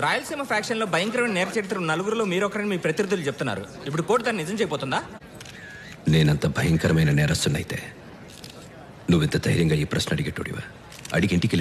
రాయలసీమ ఫ్యాక్షన్లో భయంకరమైన నేర చరిత్ర నలుగురులో మీరు ఒకరని మీ ప్రతినిధులు చెప్తున్నారు. ఇప్పుడు కోర్టు దాన్ని నిజం చేయబోతుందా? నేనంత భయంకరమైన నేరస్తున్నైతే నువ్వింత ధైర్యంగా ఈ ప్రశ్న అడిగేటోడివా? అడిగి ఇంటికి